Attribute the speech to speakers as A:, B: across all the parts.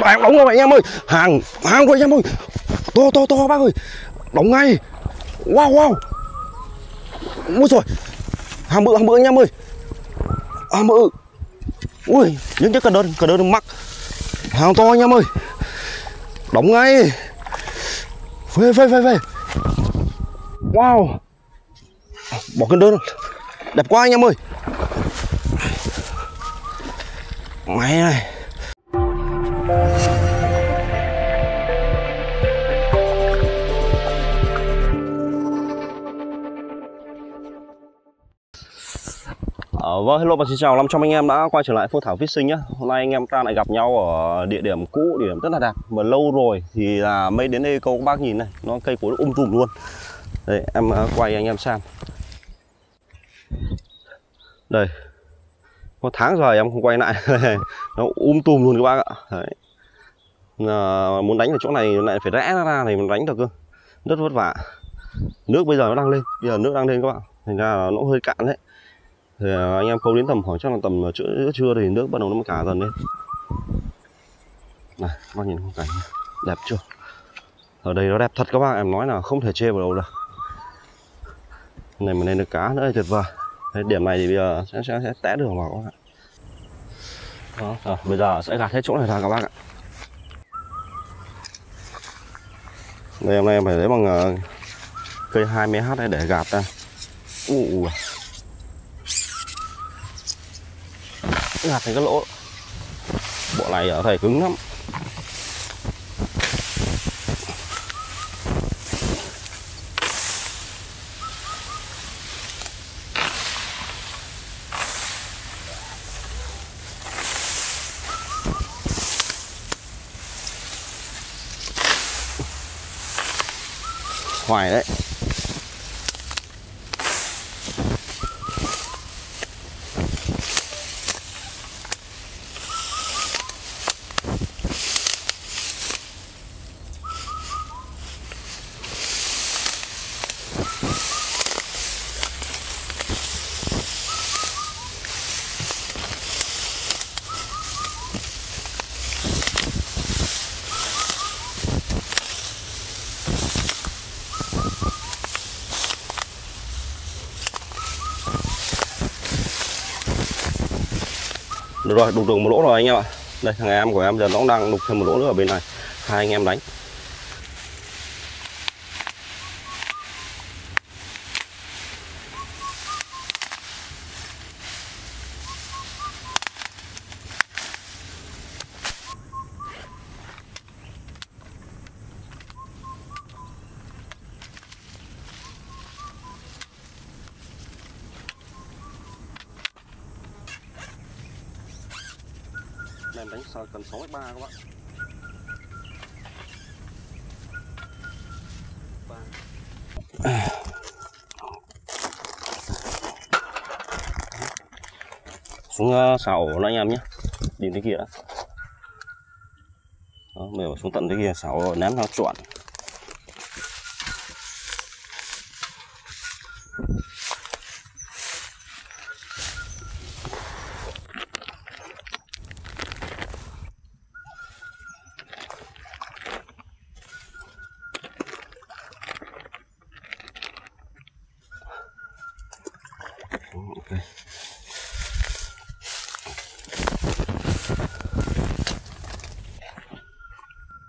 A: bạn đóng rồi bạn em ơi. Hàng hàng rồi em ơi. To to to, bác ơi. Đóng ngay. Wow wow. Ui rồi hàng bự hàng bự anh em ơi. Hàng bự. Ui, những chiếc cần đơn cần đơn mắc. Hàng to anh em ơi. Đóng ngay. Phê phê phê phê. Wow. Bỏ cần đơn. Đẹp quá anh em ơi. Máy này. Ờ, vâng, hello và xin chào 500 anh em đã quay trở lại Phương Thảo Fishing nhé Hôm nay anh em ta lại gặp nhau ở địa điểm cũ, địa điểm rất là đẹp Mà lâu rồi thì là mới đến đây câu các bác nhìn này Nó cây cối um tùm luôn. Đây, em ờ, quay anh em xem. Đây Có tháng rồi em không quay lại. Nó um tùm luôn các bác ạ. Đấy. À, muốn đánh ở chỗ này lại phải rẽ ra thì mình đánh được cơ. Rất vất vả. Nước bây giờ nó đang lên, bây giờ nước đang lên các bạn. Thành ra là nó hơi cạn đấy thì à, anh em câu đến tầm khoảng chắc là tầm à, giữa trưa thì nước bắt đầu nó mới cả dần lên này các bác nhìn khung cảnh đẹp chưa? Ở đây nó đẹp thật các bác em nói là không thể chê vào đâu được. Này mà lên được cá nữa thì tuyệt vời. Thế điểm này thì bây giờ sẽ sẽ, sẽ té đường vào các bạn đó, rồi, bây giờ sẽ gạt hết chỗ này ra các bác ạ. Đây hôm nay em phải lấy bằng uh, cây 20h để gạt ra. Uh, gạt thành cái lỗ. Bộ này ở thầy cứng lắm. Hoài đấy. Được rồi, đục được một lỗ rồi anh em ạ. Đây thằng em của em giờ nó cũng đang đục thêm một lỗ nữa ở bên này. Hai anh em đánh. Em đánh sao cần 6 các bạn. Xuống ờ, xào ổ nó anh em nhé. Nhìn thấy kia. Đó, đó bây xuống tận thế kia xào ném nó chuẩn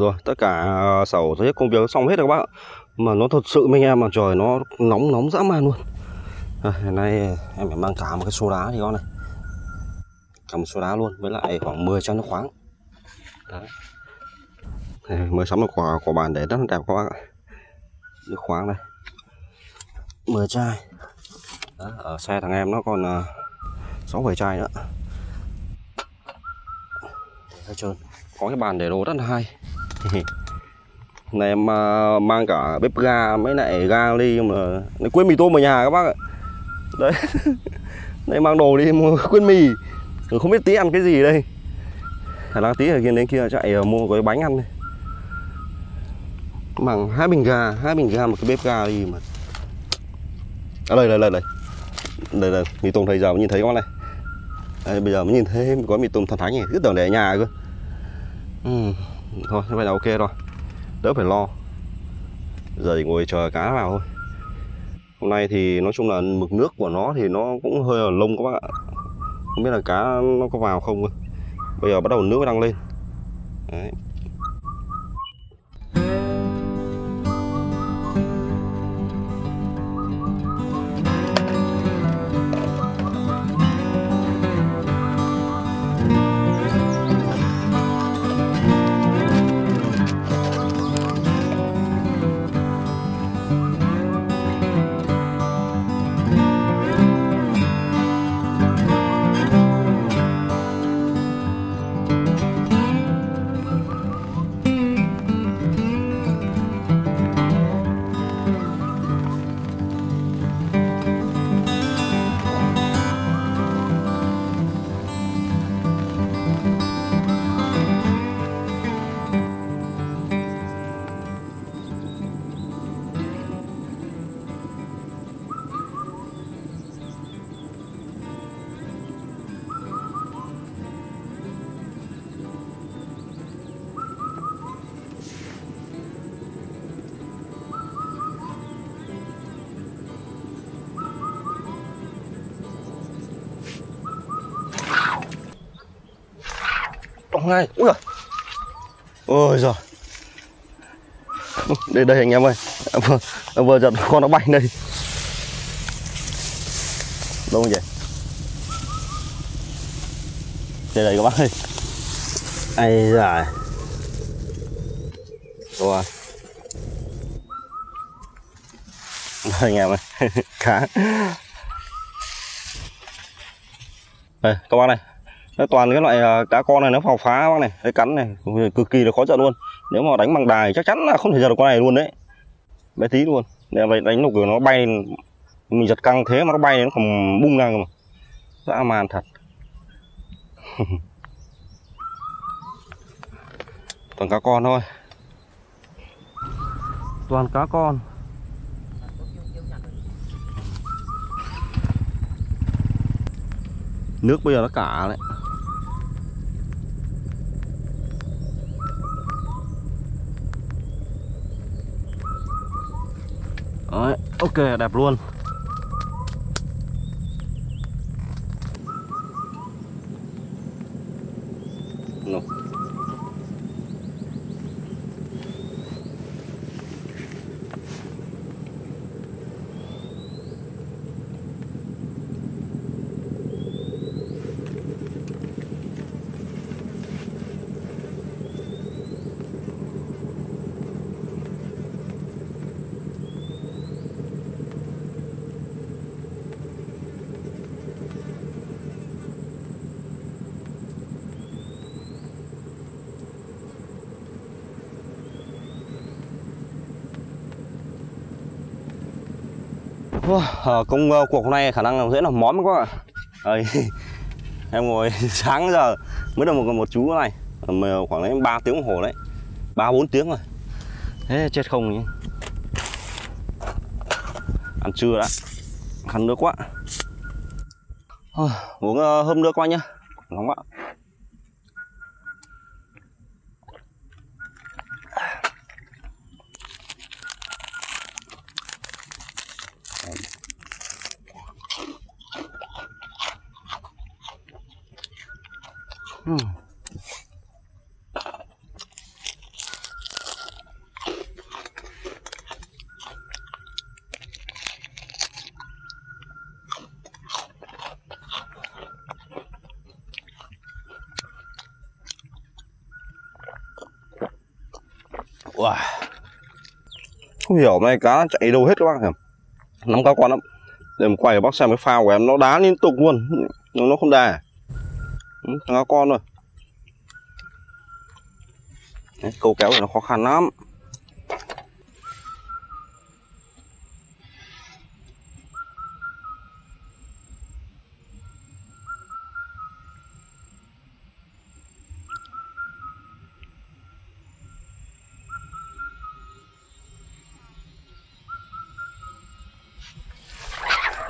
A: rồi tất cả ờ, sầu thấy công việc xong hết rồi các bác ạ. Mà nó thật sự mình em mà trời nó nóng nóng dã man luôn. À, hôm nay em phải mang cả một cái số đá thì con này. Cả một số đá luôn với lại khoảng 10 chai nước khoáng. Đấy. Mới sắm được quả quả bàn để rất là đẹp các bác ạ. Nước khoáng đây. 10 chai. Đó, ở xe thằng em nó còn uh, bảy chai nữa. Hết trơn có cái bàn để đồ rất là hay. này em à, mang cả bếp ga mấy lại ga đi mà nó quên mì tôm ở nhà các bác ạ. Đấy. Đây mang đồ đi mua quên mì. Ừ, không biết tí ăn cái gì đây. Khả năng tí ở kia đến kia chạy ờ, mua cái bánh ăn đây bằng hai bình gà hai bình ga một cái bếp ga đi mà. À, đây đây đây đây. Đây đây mì tôm thầy giờ mới nhìn thấy con này. Đây, bây giờ mới nhìn thấy có mì tôm thần thánh này. Cứ tưởng để ở nhà cơ. Ừ thôi như vậy là ok rồi. Đỡ phải lo. Giờ thì ngồi chờ cá vào thôi. Hôm nay thì nói chung là mực nước của nó thì nó cũng hơi ở lông các bác ạ. Không biết là cá nó có vào không bây giờ bắt đầu nước đang lên. Đấy. Ngay Úi giời. Ôi giời. Đây đây anh em ơi. Vừa, vừa giật con nó bay đây Đâu vậy? Đây đây các bác ơi. Ây giời. Rồi Đây anh em ơi. Cá Đây các bác này nó toàn cái loại à, cá con này nó phào phá bác này cái cắn này cực kỳ là khó giận luôn. Nếu mà đánh bằng đài chắc chắn là không thể giật được con này luôn đấy. Bé tí luôn. Để vậy đánh lục nó bay mình giật căng thế mà nó bay nó còn bung ra mà. Dã man thật. Toàn cá con thôi. Toàn cá con. Nước bây giờ nó cả đấy Đấy, ok đẹp luôn. Uh, công uh, cuộc hôm nay khả năng dễ là móm quá à. em ngồi sáng giờ mới được một một chú này. Ờ, khoảng đấy ba tiếng đồng hồ đấy. Ba bốn tiếng rồi. Thế chết không nhỉ? Ăn trưa đã. Khăn nước quá. Uống uh, hâm nước qua nhá. Nóng quá. Wow. Không hiểu này cá chạy đâu hết các bác hiểu Nắm cá con lắm. Để mà quay bác xem cái phao của em nó đá liên tục luôn. Nó không đà ừ, Cá con rồi Đấy, câu kéo này nó khó khăn lắm.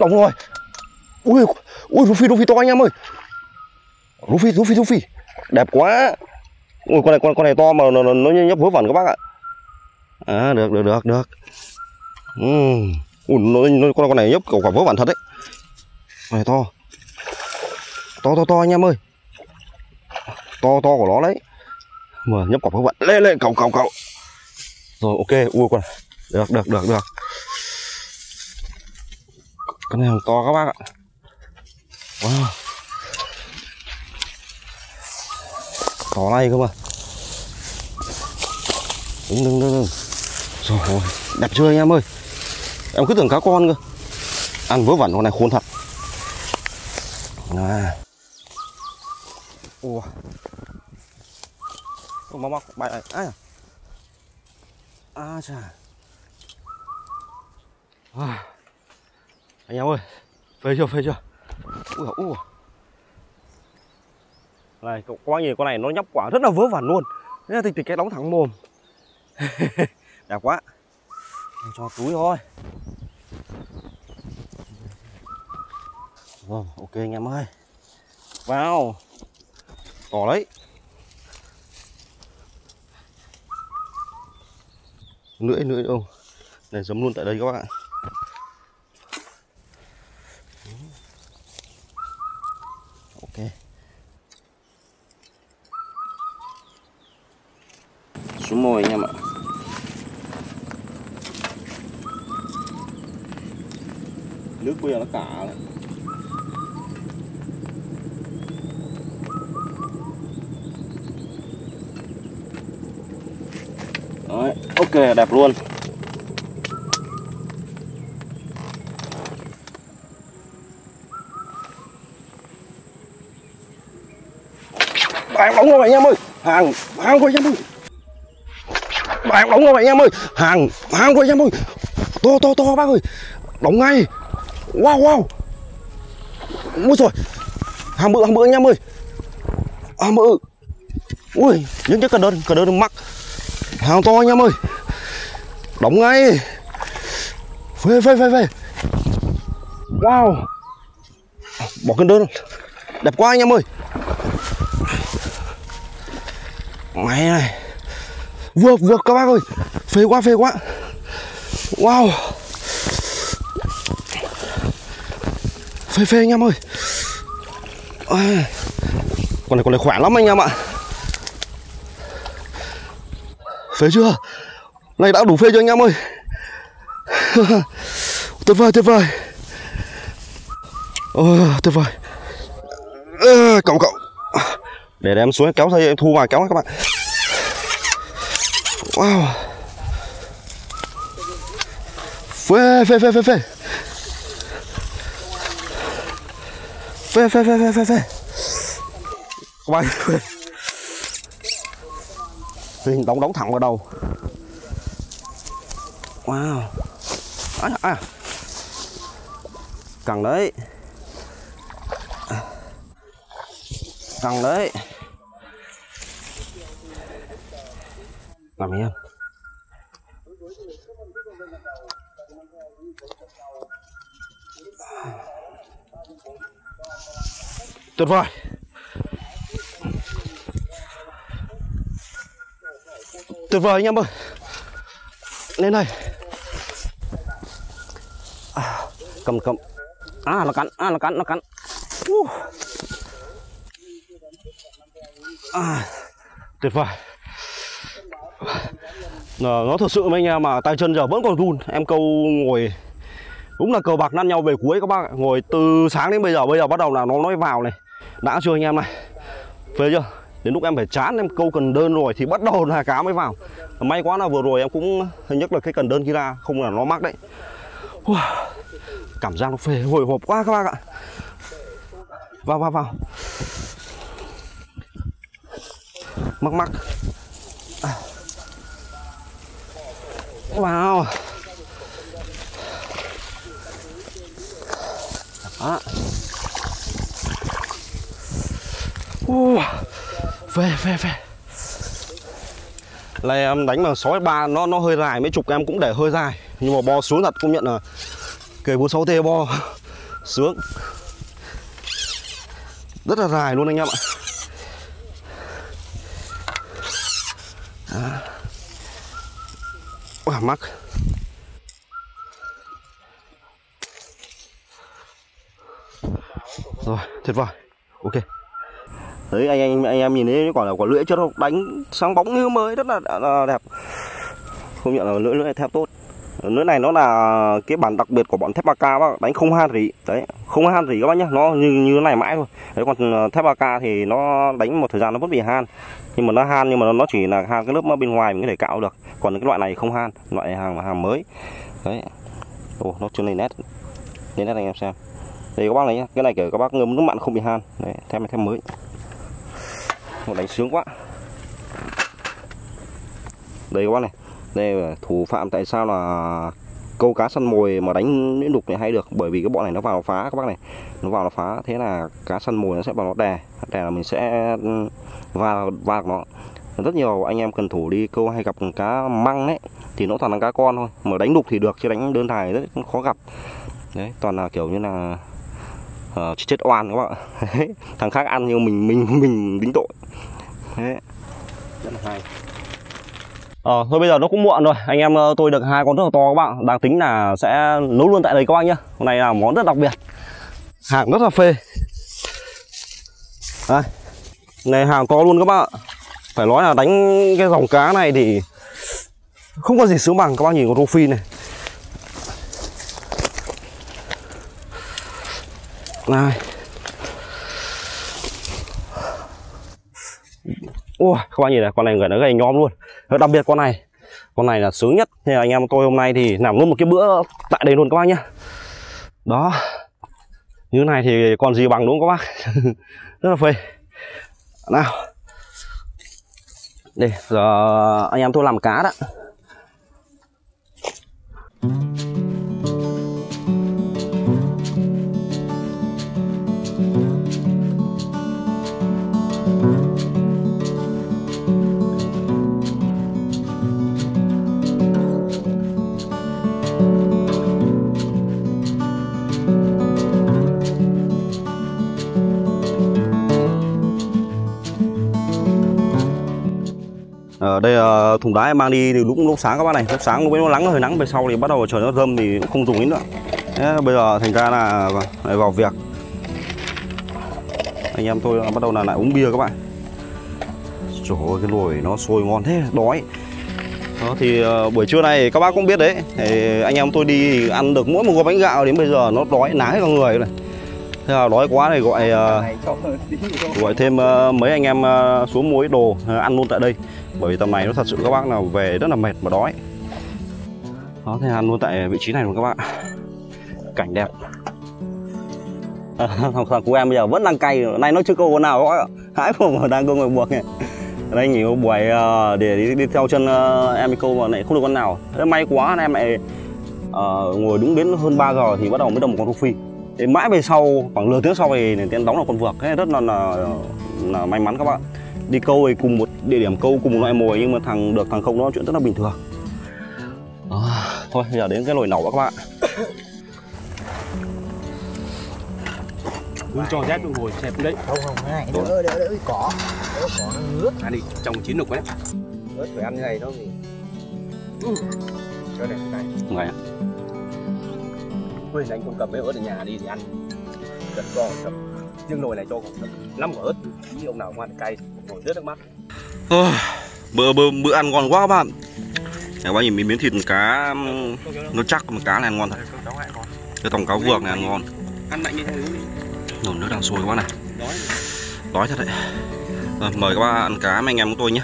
A: Đóng rồi. Ui, ui Rufi, Rufi to anh em ơi. Rufi, Rufi, Rufi Đẹp quá. Ui con này con con này to mà nó nó, nó nhấp vớ vẩn các bác ạ. À được được được được. Ừ ui nó, nó con con này nhấp quả vớ vẩn thật đấy. Con này to. To to to anh em ơi. To to của nó đấy. Mà nhấp quả vớ vẩn. Lên lên cầu, cầu, cầu rồi ok ui con này. Được được được được con này hàng to các bác ạ. Wow. To này cơ mà. Đứng đứng đứng đứng. Rồi đẹp chưa anh em ơi? Em cứ tưởng cá con cơ. Ăn vớ vẩn con này khôn thật. À. ủa. Ủa, mọc bài này à? À chà. À anh em ơi, phê chưa phê chưa? Ui ui này, cậu coi nhìn con này nó nhóc quả rất là vớ vẩn luôn. Thế là thịt thịt cái đóng thẳng mồm. Đẹp quá. Cho túi thôi. Vâng ok anh em ơi. Vào. To đấy lưỡi lưỡi đâu? Này, giấm luôn tại đây các bạn. Ok xuống mồi anh em ạ. Nước bây giờ nó cả rồi. Đấy, ok đẹp luôn. Bạn rồi anh em ơi. Hàng hàng của anh em ơi. Bạn bóng rồi anh em ơi. Hàng hàng của anh em ơi. To to to bác ơi. Đóng ngay. Wow wow. Ui rồi hàng bự hàng bự anh em ơi. Hàng bự. Ui những cái cần đơn cần đơn mắc. Hàng to anh em ơi. Đóng ngay. Phê phê phê phê. Wow. Bỏ cân đơn đẹp quá anh em ơi. Mày này vượt vượt các bác ơi. Phê quá phê quá. Wow. Phê phê anh em ơi. À, con này con này khỏe lắm anh em ạ. Phê chưa? Này đã đủ phê cho anh em ơi? Tuyệt vời tuyệt vời. Ôi, tuyệt vời. À, cậu cậu. Để em xuống kéo dây em thu vào kéo các bạn. Wow. Fue, fue, fue, fue, fue. Fue, fue, fue, fue, fue, fue. Các bạn Hình đóng đóng thẳng vào đầu Wow à, à. Cần đấy Cần đấy mấy em tuyệt vời. Tuyệt vời anh em ơi. Lên đây. À, cầm cầm. À nó cắn à nó cắn nó cắn. Uh. à, tuyệt vời. Ờ, nó, nó thật sự với anh em mà tay chân giờ vẫn còn run. Em câu ngồi đúng là cờ bạc năn nhau về cuối các bác ngồi từ sáng đến bây giờ bây giờ bắt đầu là nó nói vào này. Đã chưa anh em này? Phê chưa? Đến lúc em phải chán em câu cần đơn rồi thì bắt đầu là cá mới vào. May quá là vừa rồi em cũng hình nhất là cái cần đơn kia ra không là nó mắc đấy. Wow. cảm giác nó phê hồi hộp quá các bác ạ. Vào vào vào. Mắc mắc. Wow, đó. Uh, phê phê phê này em đánh bằng sói ba nó nó hơi dài mấy chục em cũng để hơi dài. Nhưng mà bo xuống thật công nhận là kề 46 t bo. Sướng. Rất là dài luôn anh em ạ. Ủa mắc. Rồi, tuyệt vời. Ok. Đấy anh anh anh em nhìn thấy quả là quả lưỡi chất đánh sáng bóng như mới rất là, là đẹp. Không nhận là lưỡi lưỡi thép tốt nữa này nó là cái bản đặc biệt của bọn thép AK bác đánh không han gì đấy, không han gì các bác nhá. Nó như như thế này mãi thôi. Đấy, còn ờ, thép AK thì nó đánh một thời gian nó vẫn bị han. Nhưng mà nó han, nhưng mà nó chỉ là han cái lớp bên ngoài mình có thể cạo được. Còn cái loại này không han. Loại hàng hàng mới. Đấy. Ồ, nó chưa lên nét lên nét anh em xem. Đây, các bác này nhá. Cái này kiểu các bác ngâm nước mặn không bị han. Đấy, thép này, thép mới. Một đánh sướng quá. Đây, các bác này đây thủ phạm tại sao là câu cá săn mồi mà đánh những đục này hay được? Bởi vì cái bọn này nó vào phá các bác này. Nó vào là phá thế là cá săn mồi nó sẽ vào nó đè. Đè là mình sẽ ừ, va va nó. Rất nhiều anh em cần thủ đi câu hay gặp cá măng ấy thì nó toàn là cá con thôi. Mà đánh đục thì được chứ đánh đơn thài rất khó gặp. Đấy toàn là kiểu như là uh, chết oan các bạn thằng khác ăn nhưng mình mình mình đính tội. Đấy. Rất là hay. Ờ, thôi bây giờ nó cũng muộn rồi. Anh em ờ, tôi được hai con rất là to các bạn. Đang tính là sẽ nấu luôn tại đây các bạn nhé Hôm nay là món rất đặc biệt. Hàng rất là phê. Đây. Này hàng to luôn các bạn Phải nói là đánh cái dòng cá này thì Không có gì sướng bằng. Các bạn nhìn con rô phi này. Này. Ui, các bạn nhìn này, con này người nó gầy nhom luôn. Ờ, đặc biệt con này. Con này là sướng nhất. Thì anh em tôi hôm nay thì làm luôn một cái bữa tại đây luôn các bác nhá. Đó. Như này thì còn gì bằng đúng không các bác? Rất là phê. Nào. Đây, giờ anh em tôi làm cá đó Ờ, đây là thùng đá em mang đi từ lúc lúc sáng các bác này. Lúc sáng lúc nó nắng hơi nắng về sau thì bắt đầu trời nó râm thì cũng không dùng đến nữa. Thế bây giờ thành ra là lại vào việc. Anh em tôi bắt đầu là lại uống bia các bạn. Trời ơi cái nồi nó sôi ngon thế đói. Đó thì uh, buổi trưa này các bác cũng biết đấy. Thì anh em tôi đi ăn được mỗi một gói bánh gạo đến bây giờ nó đói ná hết cả người này thế là đói quá thì gọi uh, gọi thêm uh, mấy anh em uh, xuống muối đồ uh, ăn luôn tại đây bởi vì tầm này nó thật sự các bác nào về rất là mệt và đói. Đó thì ăn luôn tại vị trí này luôn các bạn cảnh đẹp. À, thằng, thằng của em bây giờ vẫn đang cay. Nay nó chưa câu con nào gói hãi mà mà đang câu người buộc này đây nhiều buổi ờ, để đi, đi theo chân ờ, em em câu mà lại không được con nào. Thế may quá anh em lại uh, ngồi đúng đến hơn 3 giờ thì bắt đầu mới được một con thu phi. Đến mãi về sau khoảng nửa tiếng sau thì tiến đóng là con vượt. Thế rất là, là là may mắn các bạn đi câu thì cùng một địa điểm câu cùng một loại mồi nhưng mà thằng được thằng không nó chuyện rất là bình thường. À, thôi giờ đến cái nồi nấu các bạn.
B: Đừng cho rét đừng ngồi xẹp đấy.
C: Không không, cái này đỡ đỡ đỡ bị cỏ. Đỡ cỏ nó ngứa.
B: Ăn đi, trồng chín đục đấy
C: Ớt phải ăn như này thôi. Thì Cho này này.
A: Này.
B: Quên anh không cầm mấy ớt ở nhà đi thì ăn. Cần to cầm riêng nồi này cho năm quả ớt. Như ông nào ngoan cay, rất nước mắt
A: bữa, bữa bữa ăn ngon quá các bạn. Các bạn nhìn miếng thịt cá nó chắc mà cá này ăn ngon thật. Cái tòng cá vược này ăn ngon.
B: Ăn mạnh như thế
A: nồi nước đang sôi quá này.
B: Đói
A: đói thật đấy. Rồi, mời các bạn ăn cá với anh em của tôi nhé